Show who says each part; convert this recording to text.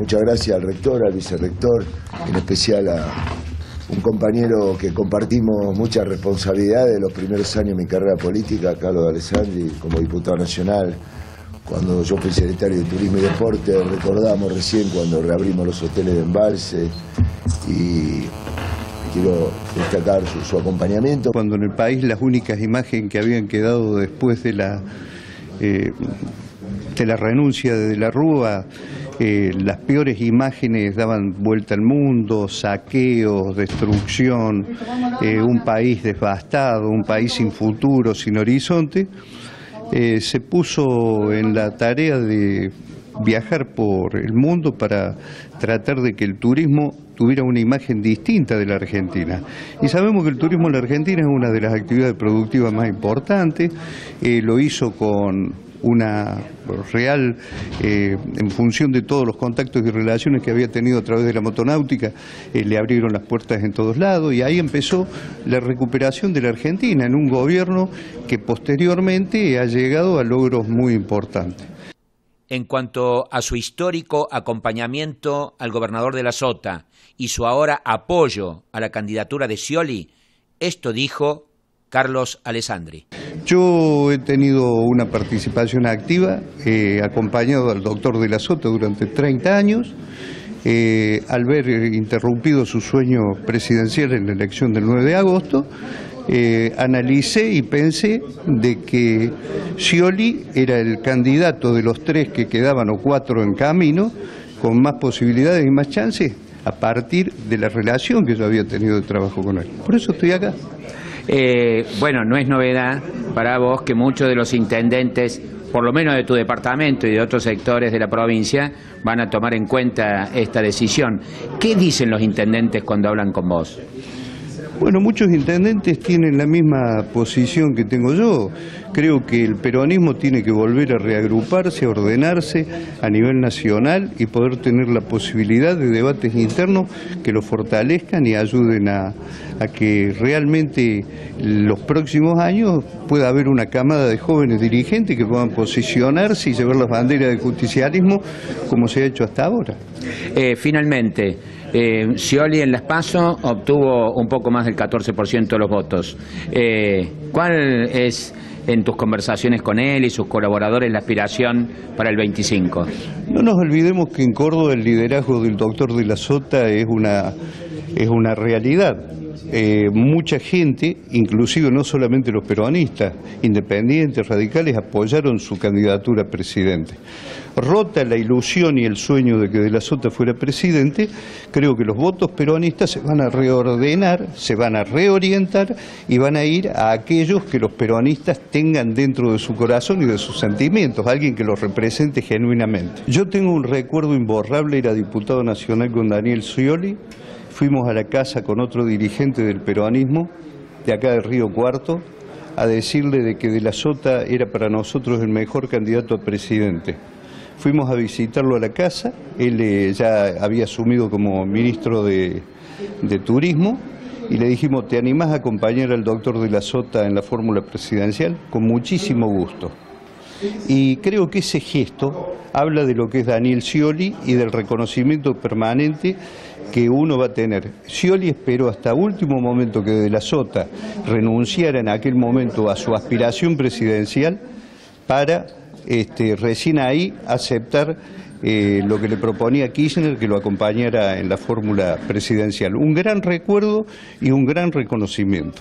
Speaker 1: Muchas gracias al rector, al vicerrector, en especial a un compañero que compartimos muchas responsabilidades de los primeros años de mi carrera política, Carlos Alessandri, como diputado nacional. Cuando yo fui secretario de Turismo y Deporte, recordamos recién cuando reabrimos los hoteles de embalse y quiero destacar su, su acompañamiento.
Speaker 2: Cuando en el país las únicas imágenes que habían quedado después de la, eh, de la renuncia de, la Rúa, eh, las peores imágenes daban vuelta al mundo, saqueos, destrucción, eh, un país devastado, un país sin futuro, sin horizonte, eh, se puso en la tarea de viajar por el mundo para tratar de que el turismo tuviera una imagen distinta de la Argentina. Y sabemos que el turismo en la Argentina es una de las actividades productivas más importantes, eh, lo hizo con una real, eh, en función de todos los contactos y relaciones que había tenido a través de la motonáutica, eh, le abrieron las puertas en todos lados y ahí empezó la recuperación de la Argentina en un gobierno que posteriormente ha llegado a logros muy importantes.
Speaker 3: En cuanto a su histórico acompañamiento al gobernador de la Sota y su ahora apoyo a la candidatura de Scioli, esto dijo Carlos Alessandri.
Speaker 2: Yo he tenido una participación activa, eh, acompañado al doctor de la Sota durante 30 años. Eh, al ver interrumpido su sueño presidencial en la elección del 9 de agosto, eh, analicé y pensé de que Scioli era el candidato de los tres que quedaban o cuatro en camino, con más posibilidades y más chances a partir de la relación que yo había tenido de trabajo con él. Por eso estoy acá.
Speaker 3: Eh, bueno, no es novedad para vos que muchos de los intendentes, por lo menos de tu departamento y de otros sectores de la provincia, van a tomar en cuenta esta decisión. ¿Qué dicen los intendentes cuando hablan con vos?
Speaker 2: Bueno, muchos intendentes tienen la misma posición que tengo yo. Creo que el peronismo tiene que volver a reagruparse, a ordenarse a nivel nacional y poder tener la posibilidad de debates internos que lo fortalezcan y ayuden a, a que realmente los próximos años pueda haber una camada de jóvenes dirigentes que puedan posicionarse y llevar las banderas del justicialismo como se ha hecho hasta ahora.
Speaker 3: Eh, finalmente, eh, Scioli en Las Paso obtuvo un poco más del 14% de los votos. Eh, ¿Cuál es en tus conversaciones con él y sus colaboradores la aspiración para el 25?
Speaker 2: No nos olvidemos que en Córdoba el liderazgo del doctor de la Sota es una, es una realidad. Eh, mucha gente, inclusive no solamente los peronistas, independientes, radicales, apoyaron su candidatura a presidente. Rota la ilusión y el sueño de que De la Sota fuera presidente, creo que los votos peronistas se van a reordenar, se van a reorientar y van a ir a aquellos que los peronistas tengan dentro de su corazón y de sus sentimientos, alguien que los represente genuinamente. Yo tengo un recuerdo imborrable, era diputado nacional con Daniel Scioli, fuimos a la casa con otro dirigente del peronismo, de acá del Río Cuarto, a decirle de que De la Sota era para nosotros el mejor candidato a presidente. Fuimos a visitarlo a la casa, él eh, ya había asumido como ministro de, de Turismo y le dijimos, ¿te animás a acompañar al doctor de la Sota en la fórmula presidencial? Con muchísimo gusto. Y creo que ese gesto habla de lo que es Daniel Scioli y del reconocimiento permanente que uno va a tener. Scioli esperó hasta último momento que de la Sota renunciara en aquel momento a su aspiración presidencial para este, recién ahí aceptar eh, lo que le proponía Kirchner, que lo acompañara en la fórmula presidencial. Un gran recuerdo y un gran reconocimiento.